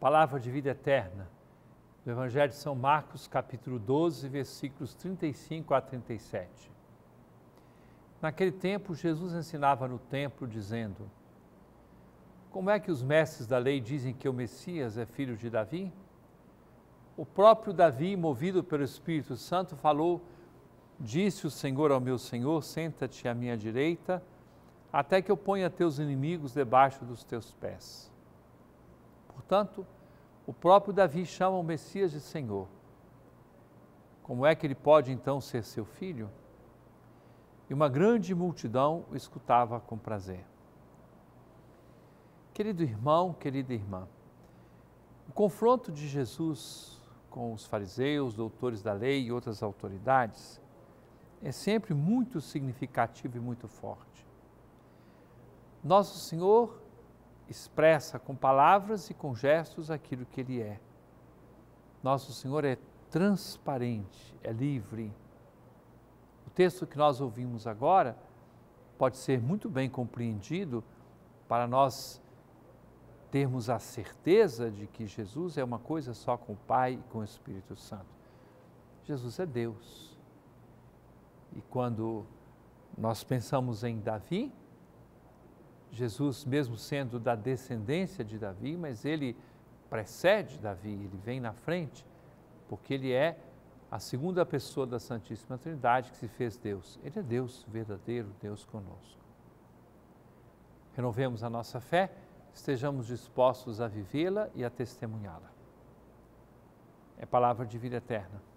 Palavra de vida eterna, do Evangelho de São Marcos, capítulo 12, versículos 35 a 37. Naquele tempo, Jesus ensinava no templo, dizendo: Como é que os mestres da lei dizem que o Messias é filho de Davi? O próprio Davi, movido pelo Espírito Santo, falou: Disse o Senhor ao meu Senhor: Senta-te à minha direita, até que eu ponha teus inimigos debaixo dos teus pés. Portanto, o próprio Davi chama o Messias de Senhor. Como é que ele pode então ser seu filho? E uma grande multidão o escutava com prazer. Querido irmão, querida irmã, o confronto de Jesus com os fariseus, doutores da lei e outras autoridades é sempre muito significativo e muito forte. Nosso Senhor expressa com palavras e com gestos aquilo que Ele é. Nosso Senhor é transparente, é livre. O texto que nós ouvimos agora pode ser muito bem compreendido para nós termos a certeza de que Jesus é uma coisa só com o Pai e com o Espírito Santo. Jesus é Deus. E quando nós pensamos em Davi, Jesus, mesmo sendo da descendência de Davi, mas ele precede Davi, ele vem na frente, porque ele é a segunda pessoa da Santíssima Trindade que se fez Deus. Ele é Deus verdadeiro, Deus conosco. Renovemos a nossa fé, estejamos dispostos a vivê-la e a testemunhá-la. É palavra de vida eterna.